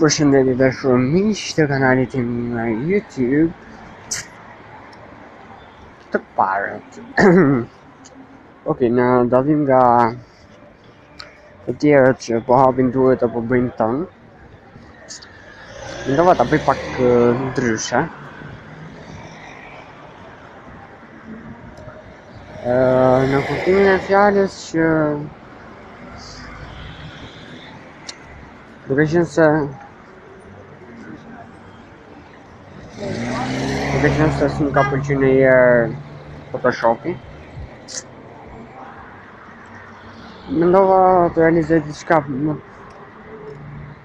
Përshëndetje dhe shumë miq të kanalit tim në YouTube Të parët Ok, ne dalim nga të tjerat që po hapin duhet ta bëjmë tonën Mendova ta bëj pak ndryshe. Në kuptimin e fjalës që duke qenë se duke qenë se s'më ka pëlqy ndonjëherë Photoshopi Mendova të realizoj diçka më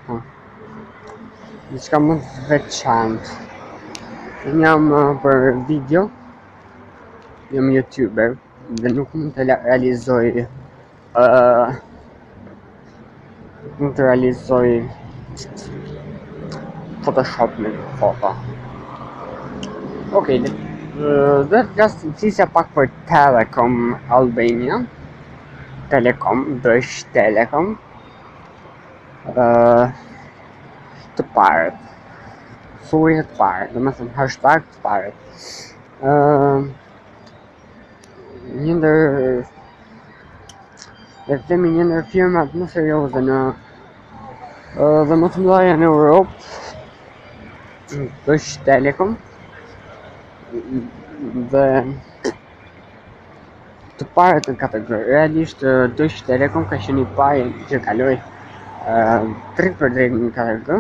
Po. Diçka më të veçantë. Unë jam për video. Jam youtuber. Dhe nuk mund të realizoj... Uh, mund të realizoj... Photoshop me foto. Ok, dhe të flisja pak për Telecom Albania. Telecom, Deutsche Telekom. uh, të parët thuaj të parët domethënë hashtag të parët uh, një ndër le të themi një ndër firmat më serioze në uh, dhe më të mëdhaja në Europë është Telekom dhe Të parët në 4G, realisht do ishte Telekom ka qenë i pari që kaloi drejtpërdrejt në 4G.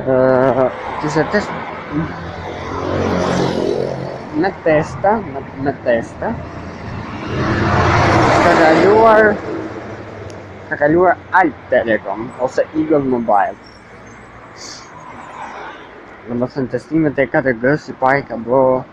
Edhe pse test në testa, në, në testa, ka kaluar ka kaluar Albtelekom ose Eagle Mobile. Domethënë testimet e 4G i pari ka bërë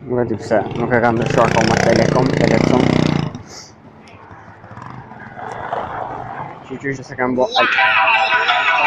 Nuk e di pse, nuk e kam ndryshuar akoma Telekom, Telekom. Që që që se kam bo... Ai.